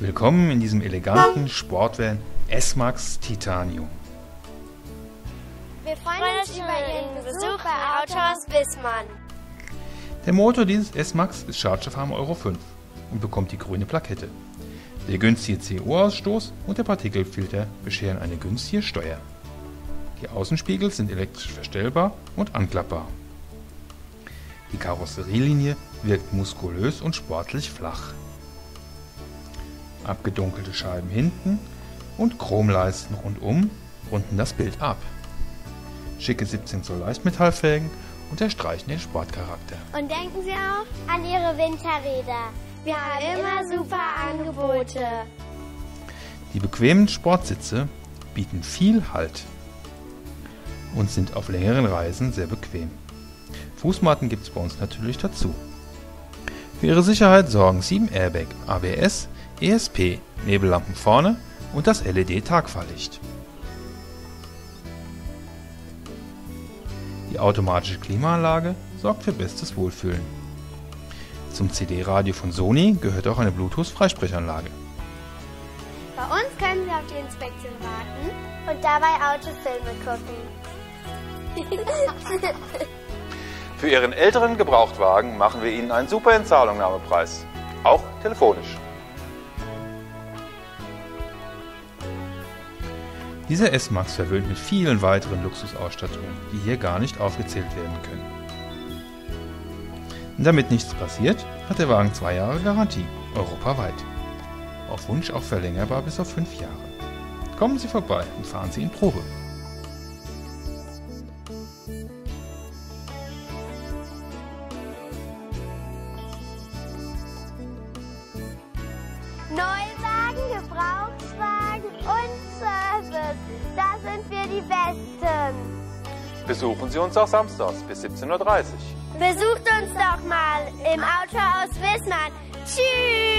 Willkommen in diesem eleganten Sportvan S-Max Titanium. Wir freuen uns über Ihren Besuch bei Autohaus Wissmann. Der Motor dieses S-Max ist Schadstofffarben Euro 5 und bekommt die grüne Plakette. Der günstige CO-Ausstoß und der Partikelfilter bescheren eine günstige Steuer. Die Außenspiegel sind elektrisch verstellbar und anklappbar. Die Karosserielinie wirkt muskulös und sportlich flach abgedunkelte Scheiben hinten und Chromleisten rundum runden das Bild ab. Schicke 17 Zoll Leichtmetallfelgen unterstreichen den Sportcharakter. Und denken Sie auch an Ihre Winterräder. Wir haben immer super Angebote. Die bequemen Sportsitze bieten viel Halt und sind auf längeren Reisen sehr bequem. Fußmatten gibt es bei uns natürlich dazu. Für Ihre Sicherheit sorgen 7 Airbag ABS ESP, Nebellampen vorne und das LED-Tagfahrlicht. Die automatische Klimaanlage sorgt für bestes Wohlfühlen. Zum CD-Radio von Sony gehört auch eine Bluetooth-Freisprechanlage. Bei uns können Sie auf die Inspektion warten und dabei Autofilme gucken. Für Ihren älteren Gebrauchtwagen machen wir Ihnen einen super Entzahlungnahmepreis. Auch telefonisch. Dieser S-Max verwöhnt mit vielen weiteren Luxusausstattungen, die hier gar nicht aufgezählt werden können. Damit nichts passiert, hat der Wagen zwei Jahre Garantie, europaweit. Auf Wunsch auch verlängerbar bis auf fünf Jahre. Kommen Sie vorbei und fahren Sie in Probe. Neuwagen, die Besten. Besuchen Sie uns auch samstags bis 17.30 Uhr. Besucht uns doch mal im Autohaus Wissmann. Tschüss!